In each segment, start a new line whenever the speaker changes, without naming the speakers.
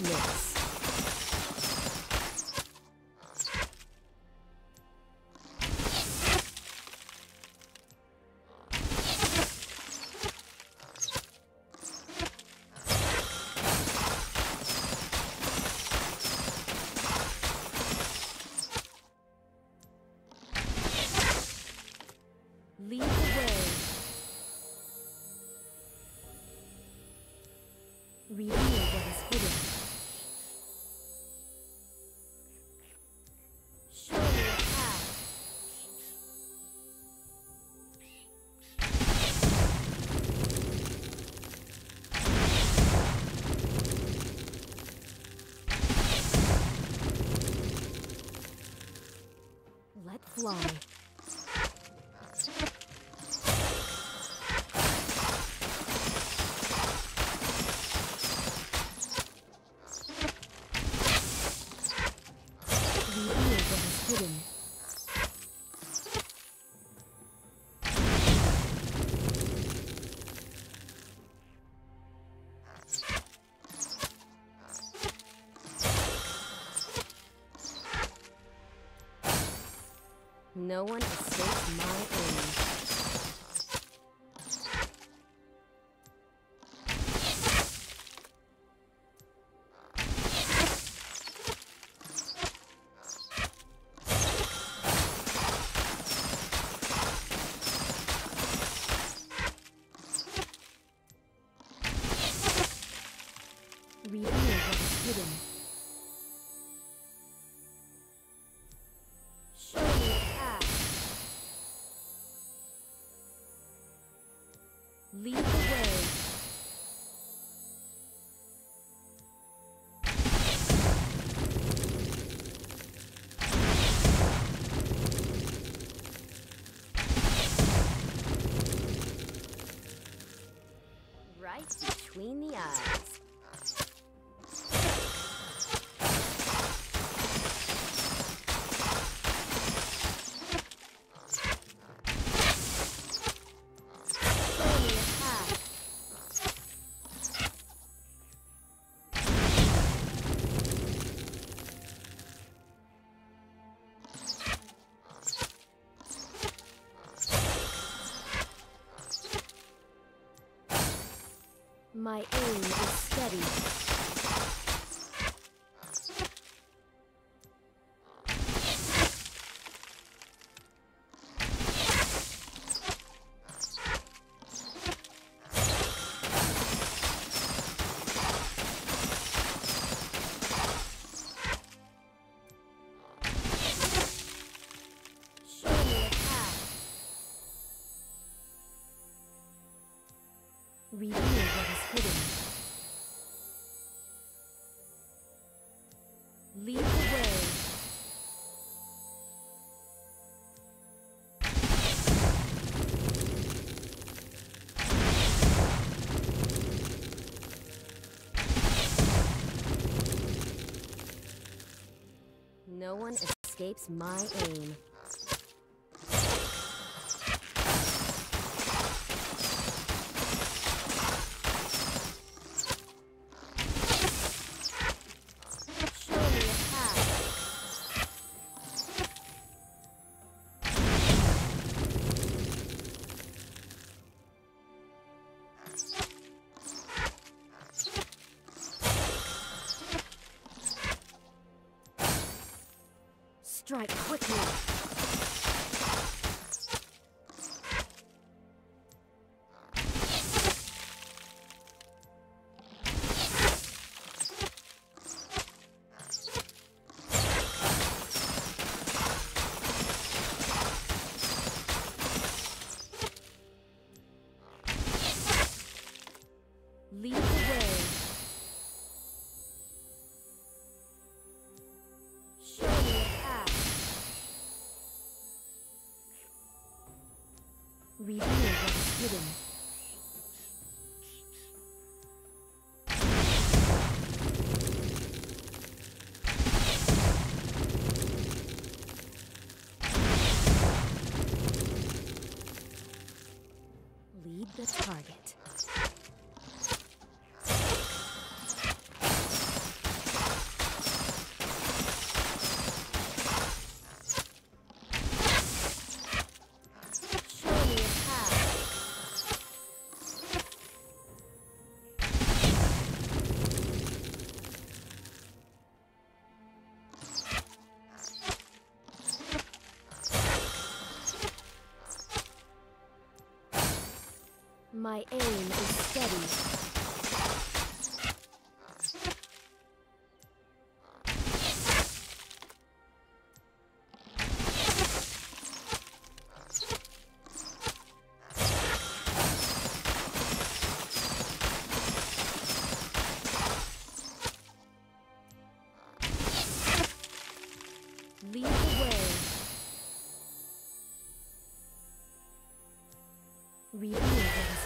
Lead the way. Reveal what is Let No one escapes my aim. Lead the way. Right between the eyes. My aim is steady. Reveal what is hidden. Lead the way. No one escapes my aim. Strike quickly. Reveal what is hidden. My aim is steady. Reveal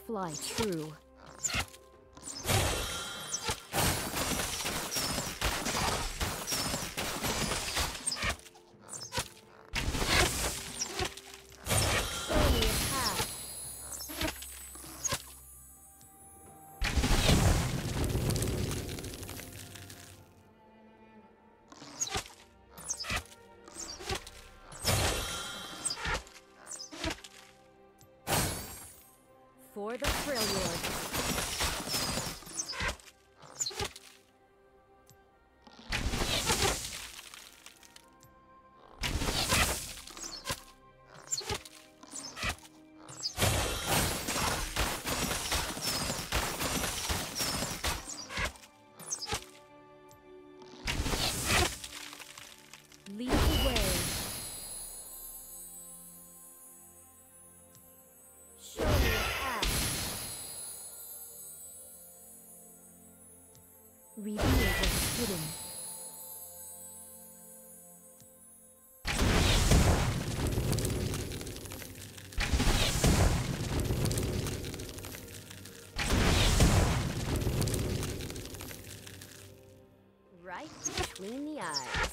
fly true. For the Freljord. Reveal what is hidden. Right between the eyes.